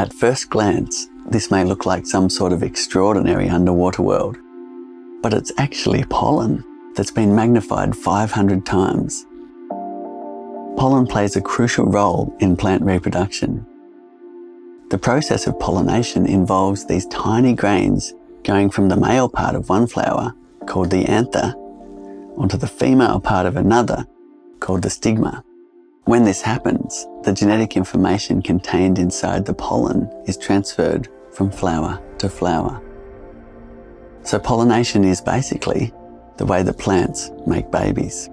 At first glance, this may look like some sort of extraordinary underwater world, but it's actually pollen that's been magnified 500 times. Pollen plays a crucial role in plant reproduction. The process of pollination involves these tiny grains going from the male part of one flower, called the anther, onto the female part of another, called the stigma. When this happens, the genetic information contained inside the pollen is transferred from flower to flower. So pollination is basically the way that plants make babies.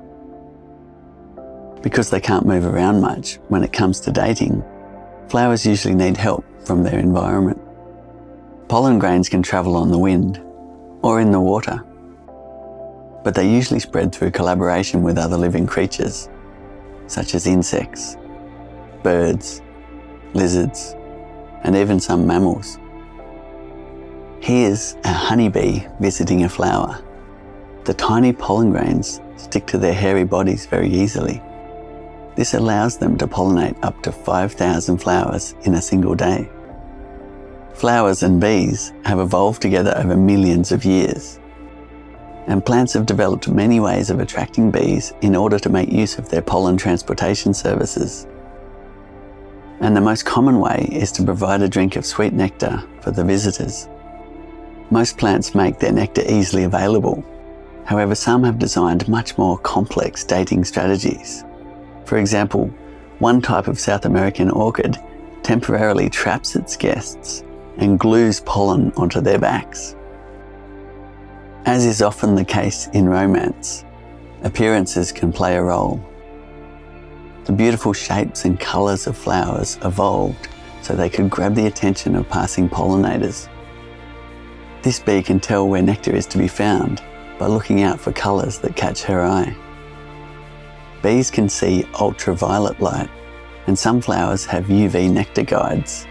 Because they can't move around much when it comes to dating, flowers usually need help from their environment. Pollen grains can travel on the wind or in the water, but they usually spread through collaboration with other living creatures, such as insects, birds, lizards, and even some mammals. Here's a honeybee visiting a flower. The tiny pollen grains stick to their hairy bodies very easily. This allows them to pollinate up to 5,000 flowers in a single day. Flowers and bees have evolved together over millions of years. And plants have developed many ways of attracting bees in order to make use of their pollen transportation services. And the most common way is to provide a drink of sweet nectar for the visitors. Most plants make their nectar easily available. However, some have designed much more complex dating strategies. For example, one type of South American orchid temporarily traps its guests and glues pollen onto their backs. As is often the case in romance, appearances can play a role. The beautiful shapes and colours of flowers evolved so they could grab the attention of passing pollinators. This bee can tell where nectar is to be found by looking out for colours that catch her eye. Bees can see ultraviolet light, and some flowers have UV nectar guides.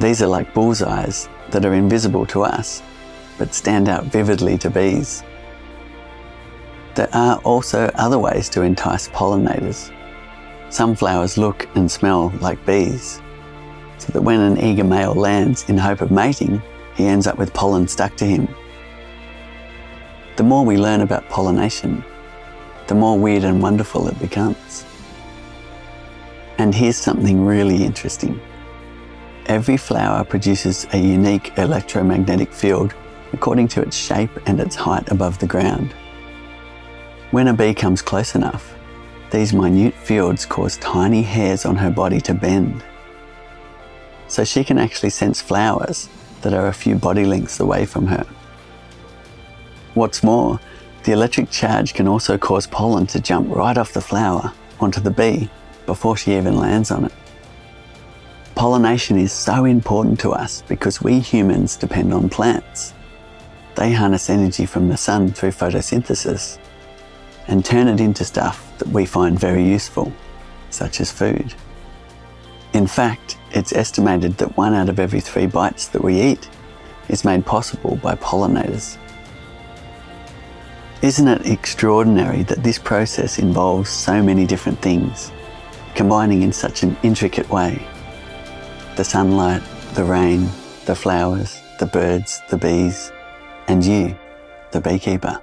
These are like bullseyes that are invisible to us, but stand out vividly to bees. There are also other ways to entice pollinators. Some flowers look and smell like bees, so that when an eager male lands in hope of mating, he ends up with pollen stuck to him. The more we learn about pollination, the more weird and wonderful it becomes. And here's something really interesting. Every flower produces a unique electromagnetic field according to its shape and its height above the ground. When a bee comes close enough, these minute fields cause tiny hairs on her body to bend. So she can actually sense flowers that are a few body lengths away from her. What's more, the electric charge can also cause pollen to jump right off the flower onto the bee before she even lands on it. Pollination is so important to us because we humans depend on plants. They harness energy from the sun through photosynthesis and turn it into stuff that we find very useful, such as food. In fact, it's estimated that one out of every three bites that we eat is made possible by pollinators. Isn't it extraordinary that this process involves so many different things, combining in such an intricate way? The sunlight, the rain, the flowers, the birds, the bees, and you, the beekeeper.